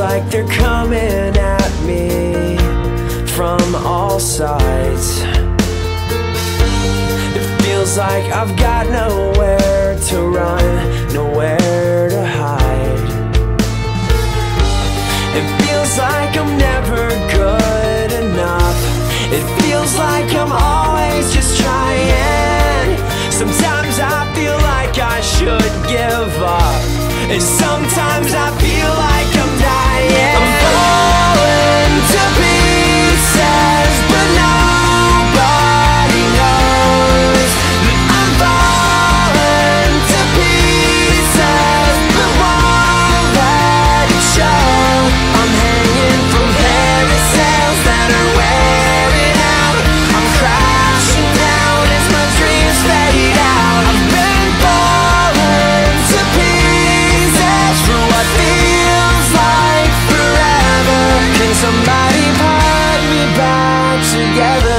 like they're coming at me from all sides. It feels like I've got nowhere to run, nowhere to hide. It feels like I'm never good enough. It feels like I'm always just trying. Sometimes I feel like I should give up. Together?